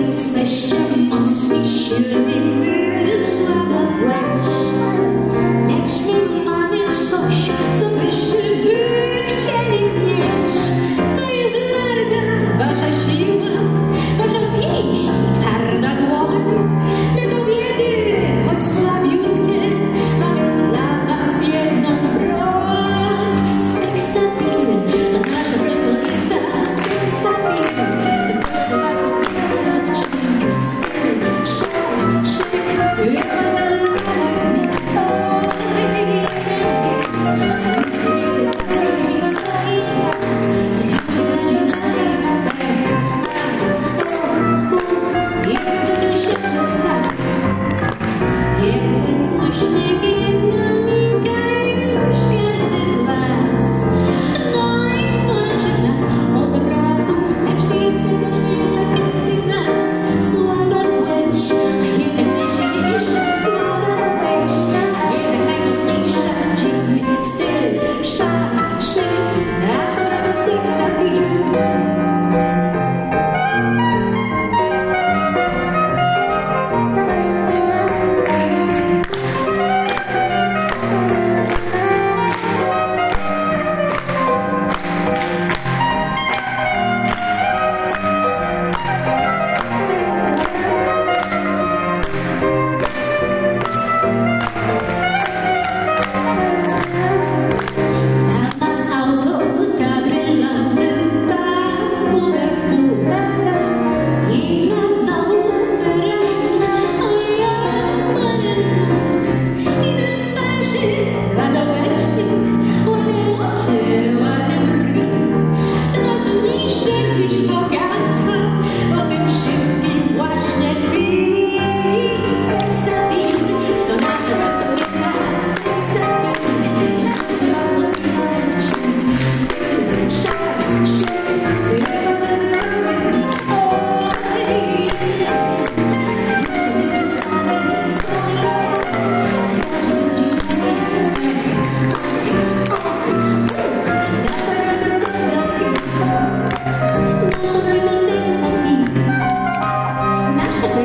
jesteście mocniejsi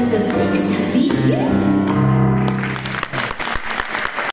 the sea.